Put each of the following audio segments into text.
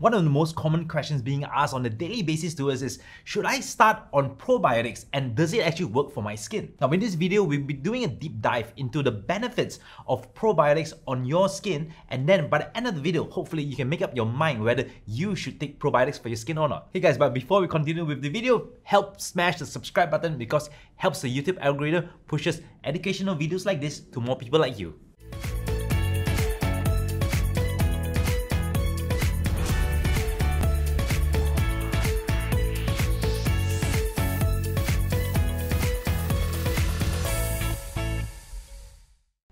One of the most common questions being asked on a daily basis to us is, should I start on probiotics and does it actually work for my skin? Now in this video, we'll be doing a deep dive into the benefits of probiotics on your skin and then by the end of the video, hopefully you can make up your mind whether you should take probiotics for your skin or not. Hey guys, but before we continue with the video, help smash the subscribe button because it helps the YouTube algorithm pushes educational videos like this to more people like you.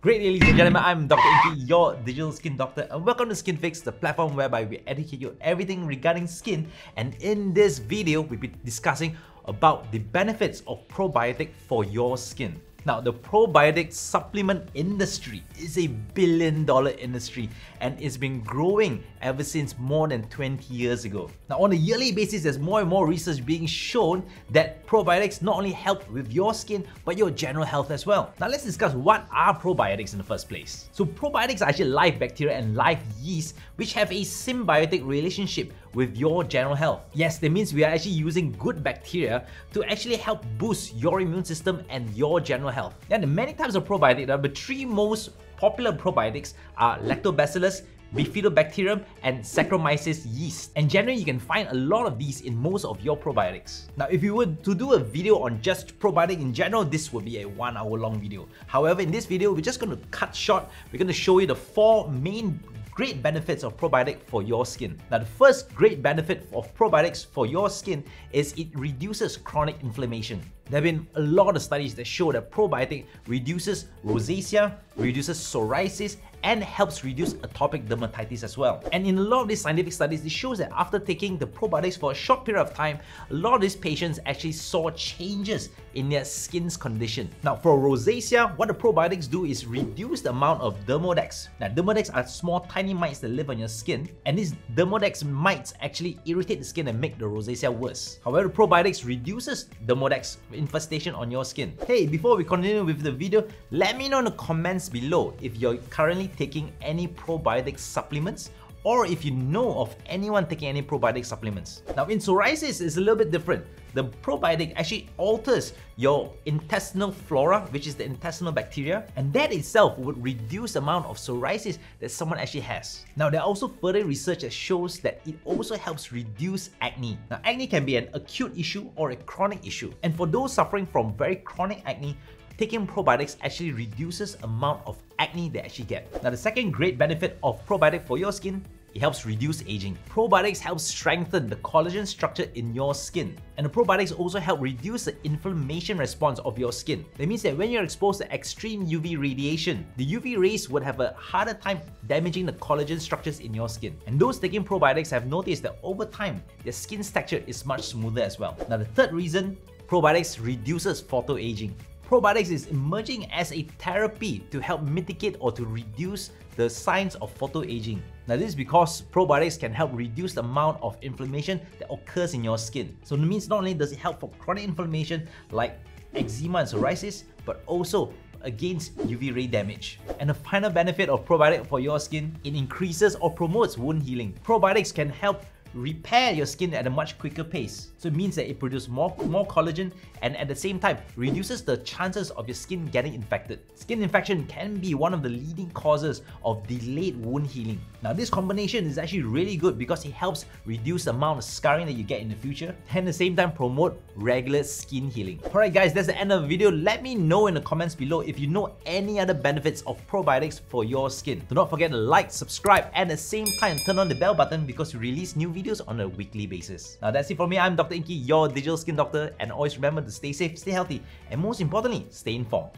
Great ladies and gentlemen, I'm Dr. Ingky, your digital skin doctor and welcome to Skynfyx, the platform whereby we educate you everything regarding skin and in this video, we'll be discussing about the benefits of probiotic for your skin. Now, the probiotic supplement industry is a billion dollar industry and it's been growing ever since more than 20 years ago. Now, on a yearly basis, there's more and more research being shown that probiotics not only help with your skin, but your general health as well. Now, let's discuss what are probiotics in the first place. So, probiotics are actually live bacteria and live yeast which have a symbiotic relationship with your general health. Yes, that means we are actually using good bacteria to actually help boost your immune system and your general health. And the many types of probiotics, the three most popular probiotics are lactobacillus, bifidobacterium, and Saccharomyces yeast. And generally, you can find a lot of these in most of your probiotics. Now, if you were to do a video on just probiotic in general, this would be a one hour long video. However, in this video, we're just going to cut short. We're going to show you the four main great benefits of probiotic for your skin. Now, the first great benefit of probiotics for your skin is it reduces chronic inflammation. There have been a lot of studies that show that probiotic reduces rosacea, reduces psoriasis, and helps reduce atopic dermatitis as well. And in a lot of these scientific studies, it shows that after taking the probiotics for a short period of time, a lot of these patients actually saw changes in their skin's condition. Now, for rosacea, what the probiotics do is reduce the amount of Demodex. Now, Demodex are small, tiny mites that live on your skin, and these Demodex mites actually irritate the skin and make the rosacea worse. However, probiotics reduces Demodex infestation on your skin. Hey, before we continue with the video, let me know in the comments below if you're currently taking any probiotic supplements or if you know of anyone taking any probiotic supplements. Now in psoriasis, it's a little bit different. The probiotic actually alters your intestinal flora, which is the intestinal bacteria, and that itself would reduce the amount of psoriasis that someone actually has. Now there are also further research that shows that it also helps reduce acne. Now acne can be an acute issue or a chronic issue, and for those suffering from very chronic acne, taking probiotics actually reduces amount of acne they actually get. Now the second great benefit of probiotic for your skin it helps reduce aging. Probiotics help strengthen the collagen structure in your skin. And the probiotics also help reduce the inflammation response of your skin. That means that when you're exposed to extreme UV radiation, the UV rays would have a harder time damaging the collagen structures in your skin. And those taking probiotics have noticed that over time, their skin's texture is much smoother as well. Now the third reason, probiotics reduces photoaging. Probiotics is emerging as a therapy to help mitigate or to reduce the signs of photoaging. Now this is because probiotics can help reduce the amount of inflammation that occurs in your skin. So it means not only does it help for chronic inflammation like eczema and psoriasis, but also against UV ray damage. And the final benefit of probiotic for your skin, it increases or promotes wound healing. Probiotics can help repair your skin at a much quicker pace. So it means that it produces more, more collagen and at the same time reduces the chances of your skin getting infected. Skin infection can be one of the leading causes of delayed wound healing. Now this combination is actually really good because it helps reduce the amount of scarring that you get in the future and at the same time promote regular skin healing. Alright guys, that's the end of the video. Let me know in the comments below if you know any other benefits of probiotics for your skin. Do not forget to like, subscribe and at the same time turn on the bell button because we release new videos on a weekly basis. Now that's it for me. I'm Dr. Ingky, your digital skin doctor and always remember to stay safe, stay healthy, and most importantly, stay informed.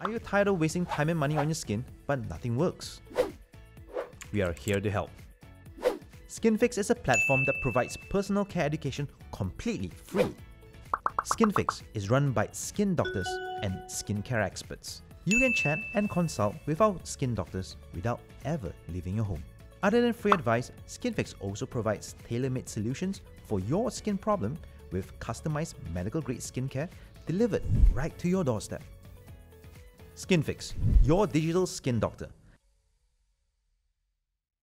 Are you tired of wasting time and money on your skin, but nothing works? We are here to help. Skynfyx is a platform that provides personal care education completely free. Skynfyx is run by skin doctors and skincare experts. You can chat and consult with our skin doctors without ever leaving your home. Other than free advice, Skynfyx also provides tailor-made solutions for your skin problem with customized medical grade skincare delivered right to your doorstep. Skynfyx, your digital skin doctor.